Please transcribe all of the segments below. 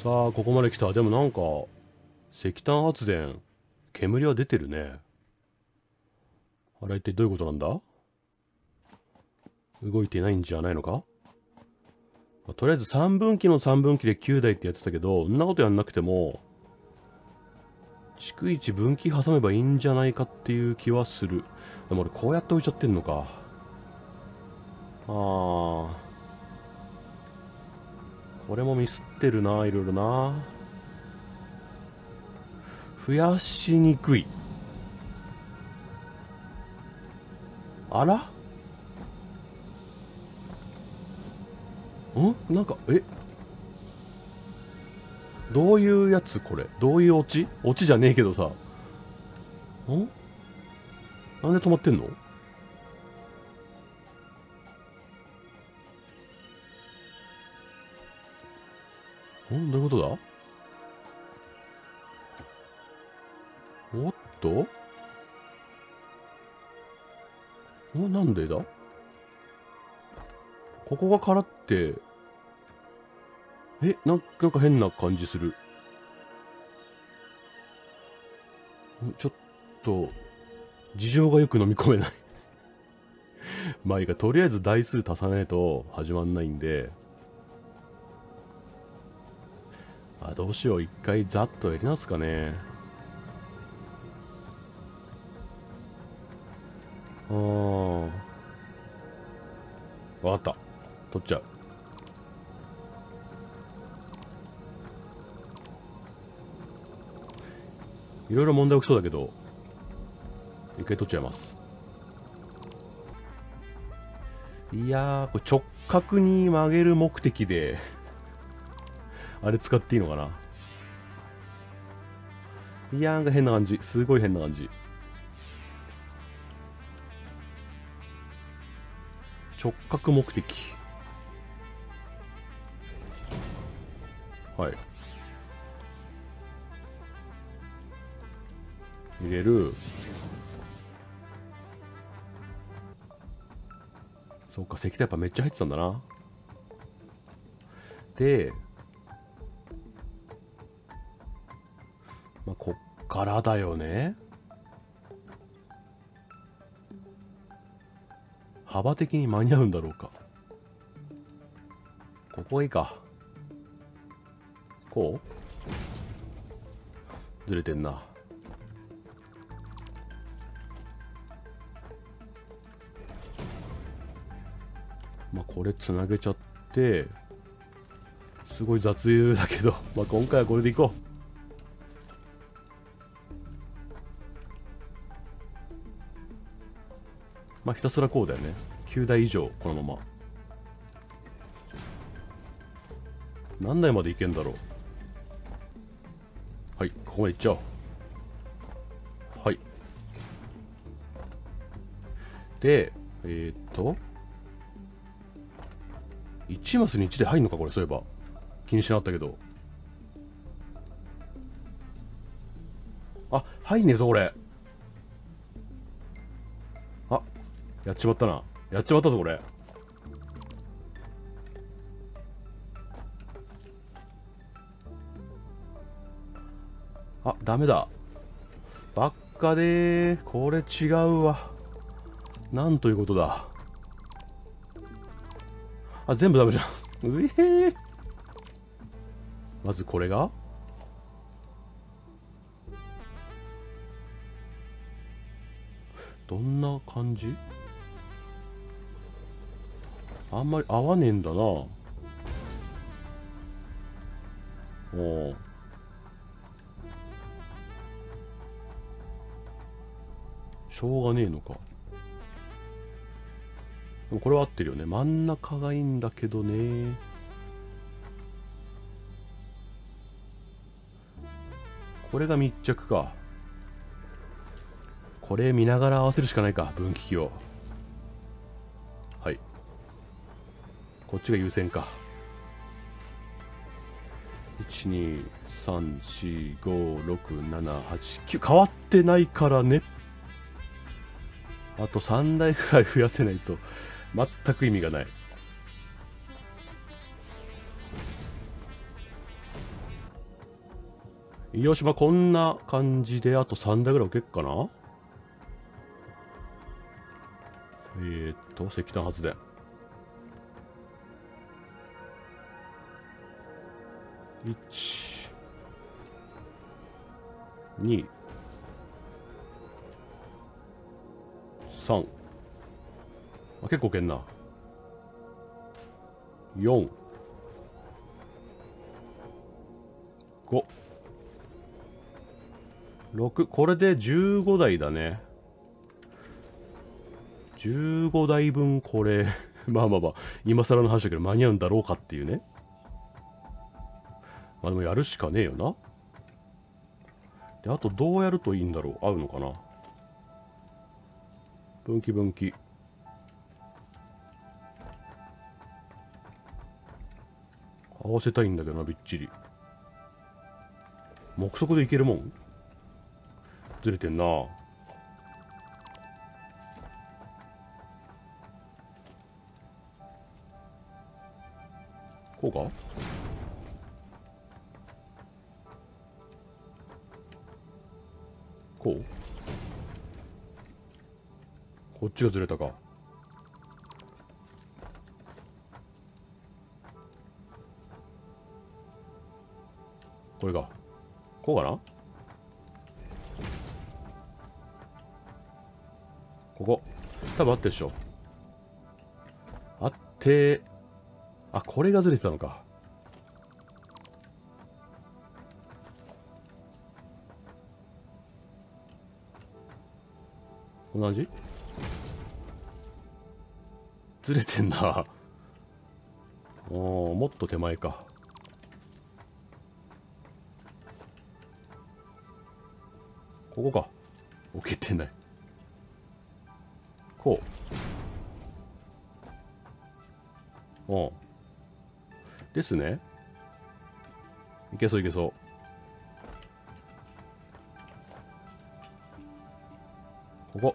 さあここまで来た。でもなんか石炭発電煙は出てるね。あれ一体どういうことなんだ？動いてないんじゃないのか、まあとりあえず3分岐の3分岐で9台ってやってたけどそんなことやんなくても逐一分岐挟めばいいんじゃないかっていう気はする。でも俺こうやって置いちゃってんのか。あー。これもミスってるないろいろな。増やしにくい。あら？ん？なんかえ？どういうやつこれ？どういうオチオチじゃねえけどさ。ん？なんで止まってんの？んどういうことだ？おっと？おなんでだ？ここが空って。えなんなんか変な感じする。ちょっと事情がよく飲み込めない。まあいいかとりあえず台数足さないと始まんないんで。あどうしよう。一回ざっとやり直すかね。あー。わかった。取っちゃう。いろいろ問題起きそうだけど一回取っちゃいます。いやーこれ直角に曲げる目的であれ使っていいのかな？いやーなんか変な感じ。すごい変な感じ。直角目的。はい。入れる。そっか石炭やっぱめっちゃ入ってたんだな。でまあこっからだよね。幅的に間に合うんだろうか。ここいいか。こう。ずれてんな。まあこれつなげちゃってすごい雑だけど、まあ、今回はこれでいこう。まあひたすらこうだよね。9台以上このまま。何台までいけんだろう。はいここまでいっちゃおう。はい。でえー、っと。1マスに1で入んのかこれそういえば。気にしなかったけど。あ入んねえぞこれ。やっちまったな。やっちまったぞこれ。あダメだ。ばっかでー。これ違うわ。なんということだ。あ全部ダメじゃん。うえー。まずこれが？どんな感じ？あんまり合わねえんだな。おおしょうがねえのか。これは合ってるよね。真ん中がいいんだけどね。これが密着か。これ見ながら合わせるしかないか分岐器を。こっちが優先か。123456789変わってないからね。あと3台ぐらい増やせないと全く意味がない。よしまあこんな感じであと3台ぐらい置けっかな。えー、っと石炭発電。1 2 3あ結構けんな。4 5 6これで15台だね。15台分これ。まあまあまあ。今更の話だけど間に合うんだろうかっていうね。まあでもやるしかねえよな。であとどうやるといいんだろう。合うのかな。分岐分岐。合わせたいんだけどなびっちり。目測でいけるもん？ずれてんな。こうか？こう。こっちがずれたか。これか。こうかな。ここ。多分あってでしょ。あってあこれがずれてたのか。こんな感じ？ずれてんな。おもっと手前か。ここか。置けてない。こう。うんですね。いけそういけそう。こ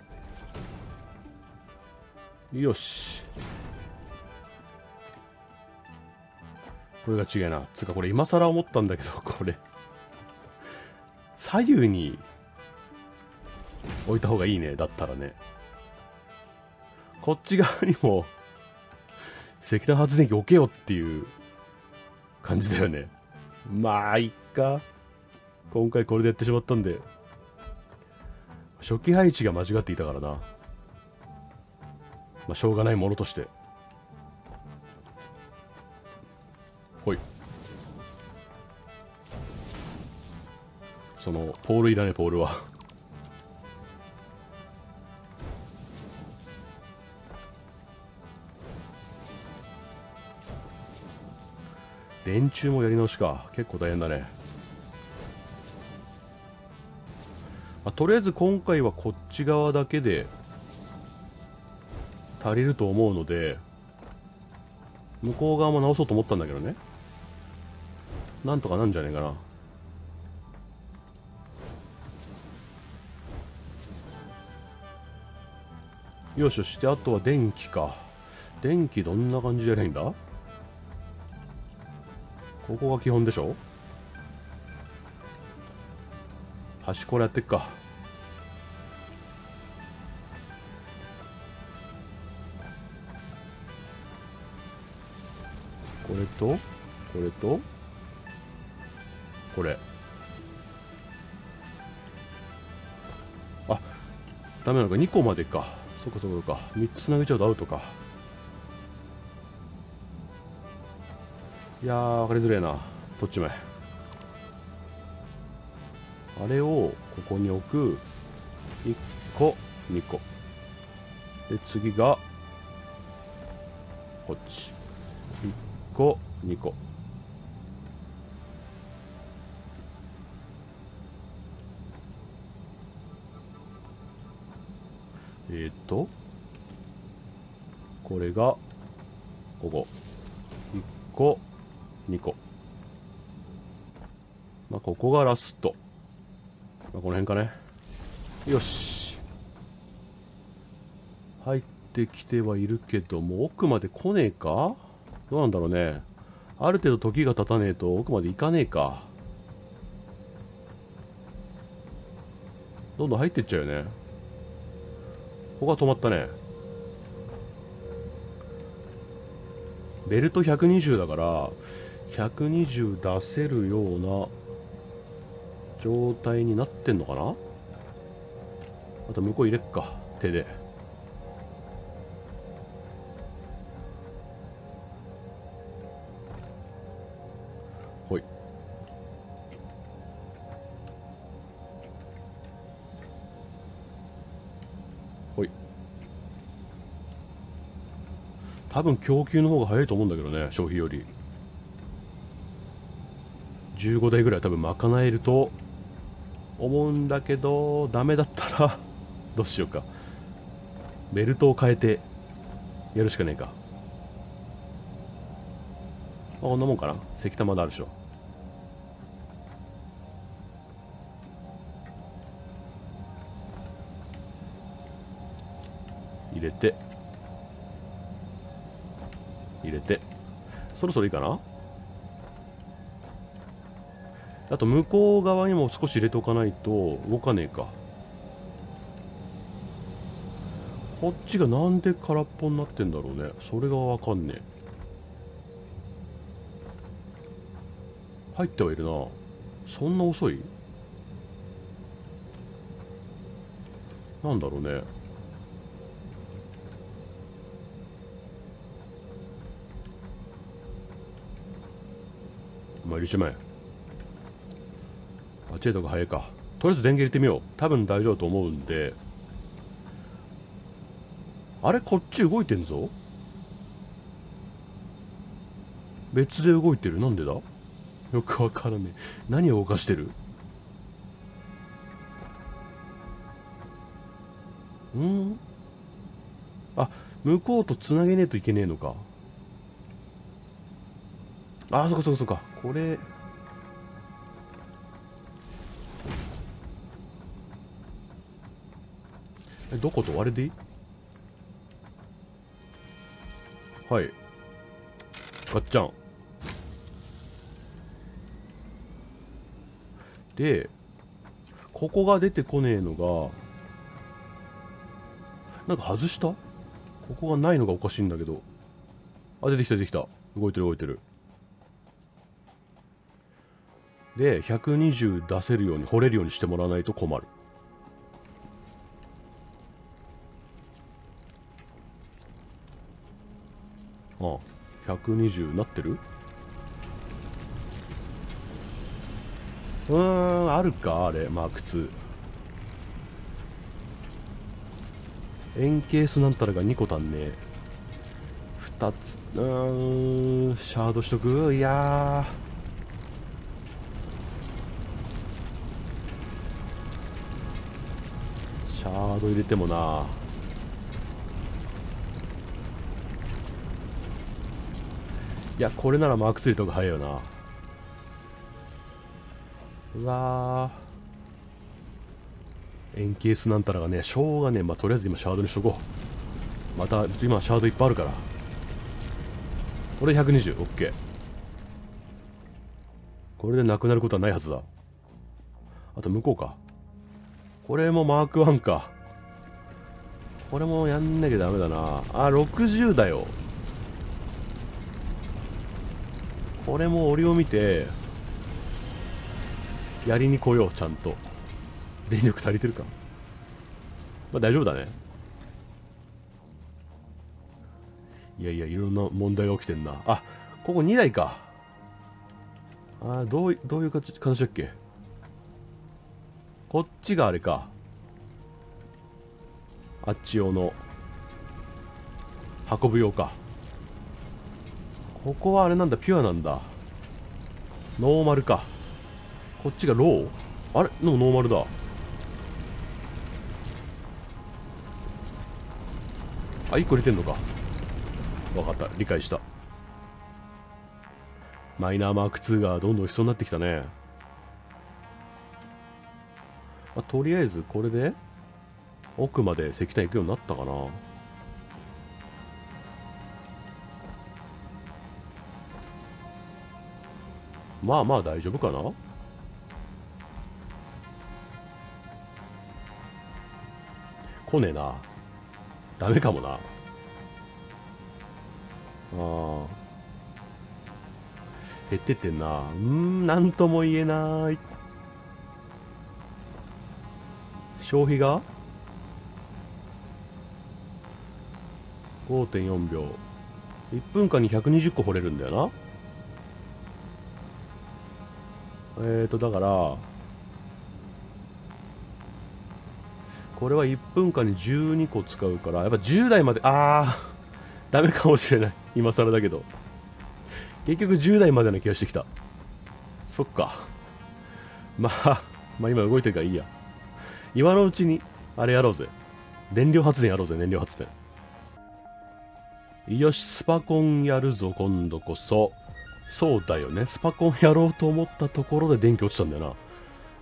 こ。よし。これが違いな。つうかこれ今更思ったんだけど これ。左右に置いた方がいいね。だったらね。こっち側にも石炭発電機置けよっていう感じだよね。まあいっか。今回これでやってしまったんで。初期配置が間違っていたからな。まあしょうがないものとして。ほい。そのポールいらねポールは。電柱もやり直しか。結構大変だね、まあ、とりあえず今回はこっち側だけで足りると思うので向こう側も直そうと思ったんだけどね。なんとかなんじゃねえかな。よしよしであとは電気か。電気どんな感じでやりゃいいんだ？ここが基本でしょ？端これやってっか。これとこれとこれ。あダメなのか。2個までか。そっかそっか3つ投げちゃうとアウトか。いやー分かりづらいな。どっちまえ。あれをここに置く。1個2個で次がこっち。1個2個えー、っとこれがここ。1個2個まあここがラスト、この辺かね。よし。入ってきてはいるけども奥まで来ねえか？どうなんだろうね。ある程度時が経たねえと奥まで行かねえか。どんどん入ってっちゃうよね。ここは止まったね。ベルト120だから120出せるような状態になってんのかな？あと向こう入れっか手で。ほい。ほい。多分供給の方が早いと思うんだけどね消費より。15台ぐらい多分賄えると思うんだけどダメだったら どうしようか。ベルトを変えてやるしかねえか。あこんなもんかな。石炭まだあるでしょ。入れて。入れて。そろそろいいかな。あと向こう側にも少し入れておかないと動かねえか。こっちがなんで空っぽになってんだろうね。それがわかんねえ。入ってはいるな。そんな遅い？なんだろうね。まあ入れちまえあっちへとか早いか。とりあえず電源入れてみよう。多分大丈夫と思うんで。あれこっち動いてんぞ。別で動いてる。なんでだ？よくわからねえ。何を動かしてる？ん？あ向こうとつなげねえといけねえのか。あそっかそっかそっか。これえどことあれでいい？はい。ガッチャン。でここが出てこねえのがなんか外した？ここがないのがおかしいんだけど。あ出てきた出てきた。動いてる動いてる。で120出せるように掘れるようにしてもらわないと困る。あ120なってる？うーんあるかあれマーク2円ケースなんたらが2個足んねえ。2つうーんシャードしとく？いやシャード入れてもな。やこれならマーク3とか早いよな。うわー。円ケースなんたらがねしょうがねまあとりあえず今シャードにしとこう。また今シャードいっぱいあるから。これ 120OK これでなくなることはないはずだ。あと向こうか。これもマーク1か。これもやんなきゃダメだな。あ60だよこれも折を見てやりに来ようちゃんと。電力足りてるかまあ大丈夫だね。いやいやいろんな問題が起きてんな。あここ2台か。あどうどういう形だっけ？こっちがあれか。あっち用の運ぶ用か。ここはあれなんだピュアなんだ。ノーマルか。こっちがロー？あれ？でもノーマルだ。あ1個入れてんのか。分かった。理解した。マイナーマーク2がどんどん必要になってきたね。あ、とりあえずこれで奥まで石炭行くようになったかな。まあまあ大丈夫かな？来ねえな。ダメかもな。ああ。減ってってんな。うん、なんとも言えない。消費が？5.4秒1分間に120個掘れるんだよなえーとだからこれは1分間に12個使うからやっぱ10台までああダメかもしれない。今更だけど。結局10台までな気がしてきた。そっか。まあまあ今動いてるからいいや。今のうちにあれやろうぜ。燃料発電やろうぜ燃料発電。よし、スパコンやるぞ、今度こそ。そうだよね。スパコンやろうと思ったところで電気落ちたんだよな。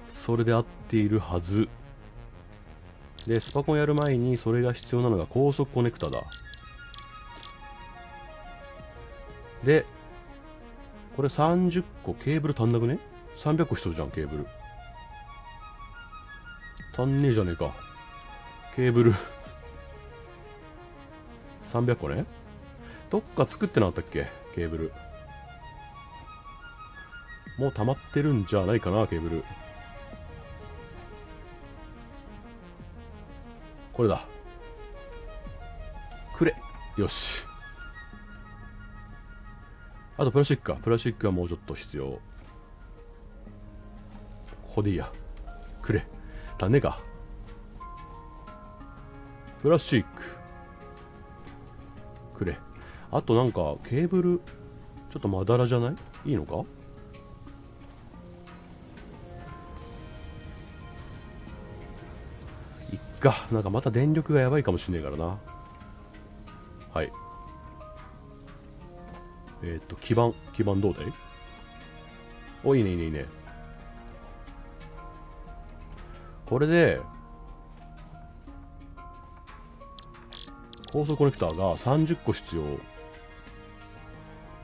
それで合っているはず。で、スパコンやる前にそれが必要なのが高速コネクタだ。で、これ30個ケーブル足んなくね ?300 個必要じゃん、ケーブル。足んねえじゃねえか。ケーブル300個ね。どっか作ってなかったっけ？ケーブル。もう溜まってるんじゃないかな、ケーブル。これだ。くれ。よし。あとプラスチックか。プラスチックはもうちょっと必要。ここでいいや。くれ。足んねえか。プラスチック。くれ。あとなんかケーブルちょっとまだらじゃない？いいのか？かなんかまた電力がやばいかもしんねえからな。はい。えっ、と基板基板どうだい？おいいねいいねいいね。これで高速コネクターが30個必要。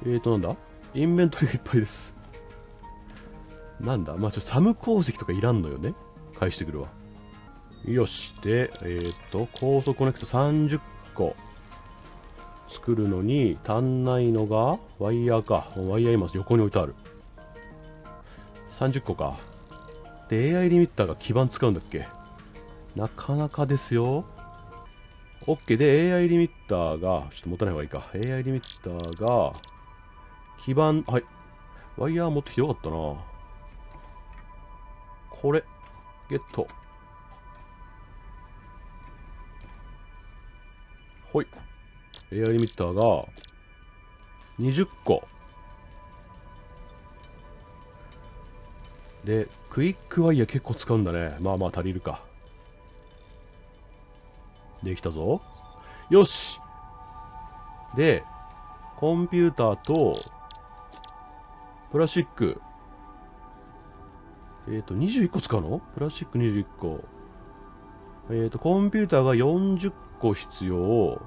えーと、なんだ？インベントリがいっぱいです。なんだ？まあちょっとサム鉱石とかいらんのよね？返してくるわ。よし。で、えっ、ー、と、高速コネクト30個作るのに足んないのがワイヤーか。ワイヤー今横に置いてある。30個か。で、AI リミッターが基板使うんだっけなかなかですよ。OK。で、AI リミッターが、ちょっと持たない方がいいか。AI リミッターが、基板、はい。ワイヤー持ってきてよかったな。これ、ゲット。ほい。エアリミッターが、20個。で、クイックワイヤー結構使うんだね。まあまあ足りるか。できたぞ。よしで、コンピューターと、プラスチック。えっ、ー、と、21個使うの？プラスチック21個。えっ、ー、と、コンピューターが40個個必要。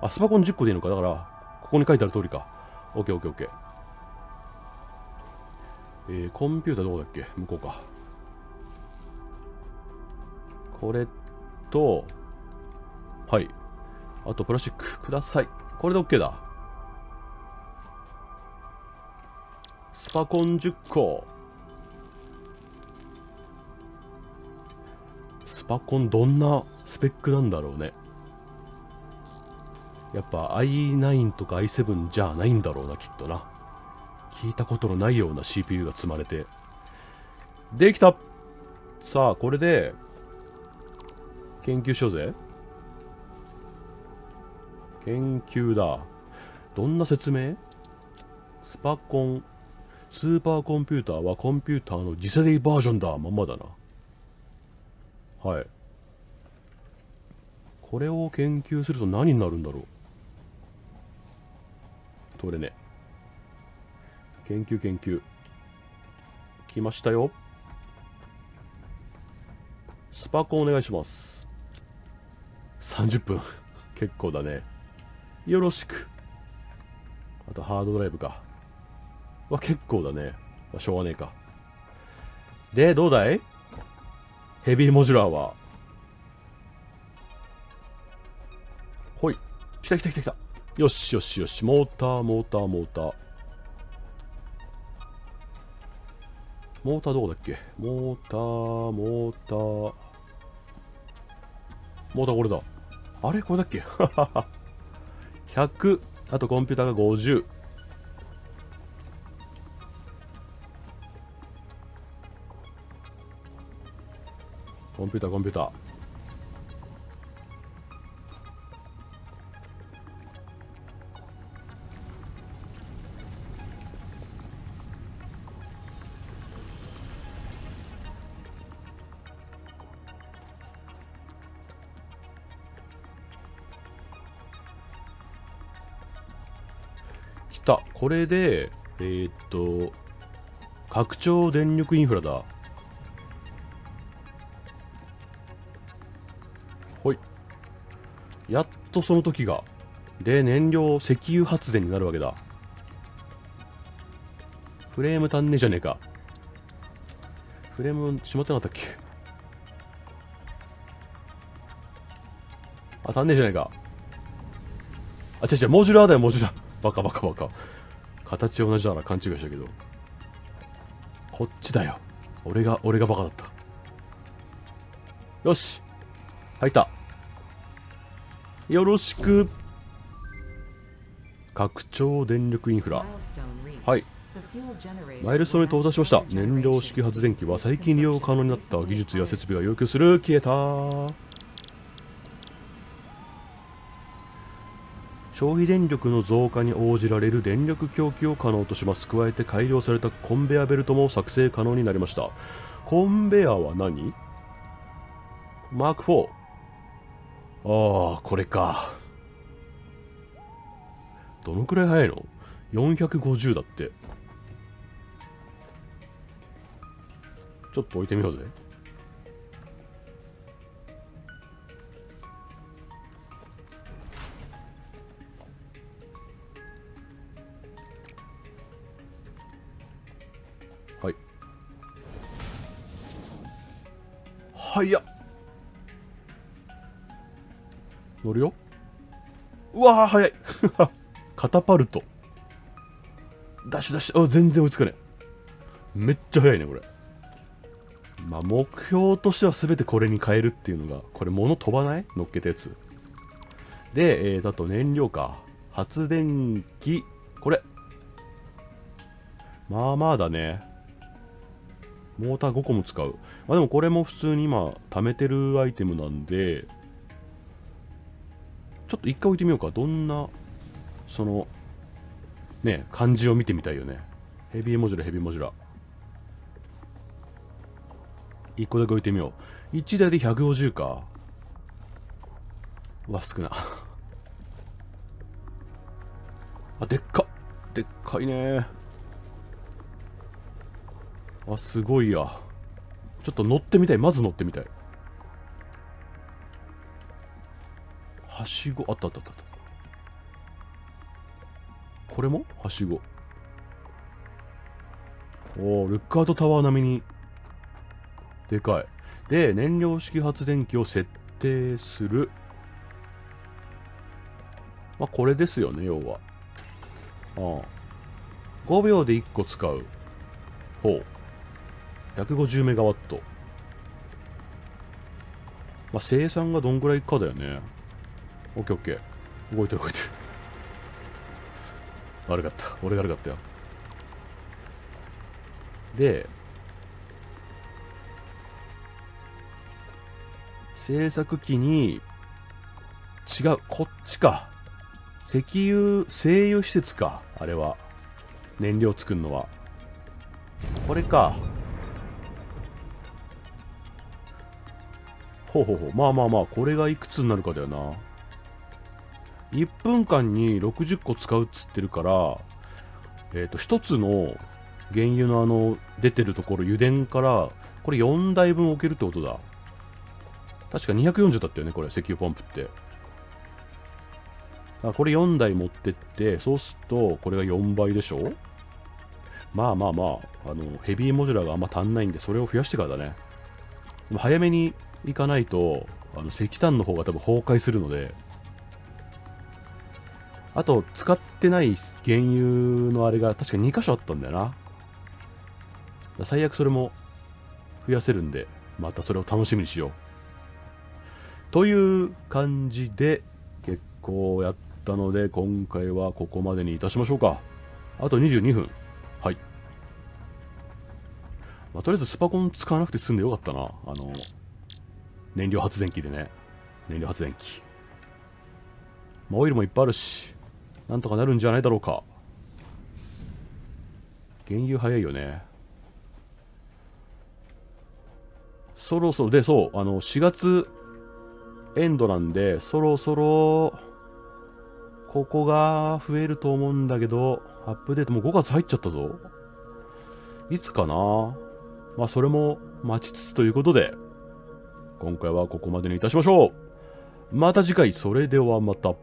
あ、スパコン10個でいいのか？だから、ここに書いてある通りか。OKOKOK。OK, OK, OK。えー、コンピューターどこだっけ？向こうか。これと、はい。あとプラスチックください。これで OK だ。スパコン10個スパコンどんなスペックなんだろうね。やっぱ i9 とか i7 じゃないんだろうなきっとな。聞いたことのないような CPU が積まれて。できた。さあこれで研究しようぜ。研究だ。どんな説明？スパコン。スーパーコンピューターはコンピューターの次世代バージョンだ。まんまだな。はい。これを研究すると何になるんだろう？取れね。研究研究。来ましたよ。スパコンお願いします。30分 結構だね。よろしく。あとハードドライブか。は結構だね。まあ、しょうがねえか。で、どうだい？ヘビーモジュラーは。来た来た来た来た。よしよしよし。モーターモーターモーター。モーターどこだっけ？モーターモーター。モーターこれだ。あれこれだっけ？100あとコンピューターが50コンピューターコンピューター。た。これでえー、っと拡張電力インフラだ。ほい。やっとその時が。で燃料石油発電になるわけだ。フレーム足んねえじゃねえか。フレームしまってなかったっけ？あ足んねえじゃねえか。あ違う違う。モジュラーだよモジュラー。バカバカバカ。形同じだな勘違いしたけど。こっちだよ。俺が俺がバカだった。よし。入った。よろしく。拡張電力インフラ。はい。マイルストーンに到達しました。燃料式発電機は最近利用可能になった技術や設備が要求する消えた。消費電力の増加に応じられる電力供給を可能とします。加えて改良されたコンベアベルトも作成可能になりました。コンベアは何？マーク4ああこれか。どのくらい速いの ?450 だって。ちょっと置いてみようぜ。早っ。乗るよ。うわー早い。カタパルト。出し出しあ全然追いつかねえ。めっちゃ早いねこれ。まあ目標としては全てこれに変えるっていうのがこれ物飛ばない？乗っけたやつ。で、えー、あと燃料か。発電機。これ。まあまあだねモーター5個も使う。まあでもこれも普通に今貯めてるアイテムなんでちょっと一回置いてみようか。どんなそのね漢字を見てみたいよね。ヘビーモジュラヘビーモジュラ。1個だけ置いてみよう。1台で150か。うわ少な。あでっか。でっかいね。あすごいや。ちょっと乗ってみたい。まず乗ってみたい。はしご。あったあったあったこれも？はしご。おおルックアウトタワー並みに。でかい。で燃料式発電機を設定する。まあこれですよね要は。ああ。5秒で1個使うほう150メガワット。まあ生産がどんぐらいかだよね。オッケーオッケー。動いてる動いてる。悪かった。俺が悪かったよ。で製作機に違うこっちか。石油製油施設かあれは。燃料作るのは。これか。ほうほうほう。まあまあまあこれがいくつになるかだよな。1分間に60個使うっつってるからえっ、ー、と1つの原油のあの出てるところ油田からこれ4台分置けるってことだ。確か240だったよねこれ石油ポンプって。あこれ4台持ってってそうするとこれが4倍でしょ。まあまあまああのヘビーモジュラーがあんま足んないんでそれを増やしてからだね。早めに行かないとあの石炭の方が多分崩壊するのであと、使ってない原油のあれが確か2箇所あったんだよな。最悪それも増やせるんで、またそれを楽しみにしよう。という感じで、結構やったので、今回はここまでにいたしましょうか。あと22分。はい。まあ、とりあえずスパコン使わなくて済んでよかったな。あの、燃料発電機でね。燃料発電機。まあ、オイルもいっぱいあるし、なんとかなるんじゃないだろうか。原油早いよね。そろそろ、で、そう、あの、4月エンドなんで、そろそろ、ここが増えると思うんだけど、アップデートもう5月入っちゃったぞ。いつかなまあ、それも待ちつつということで、今回はここまでにいたしましょう。また次回、それではまた。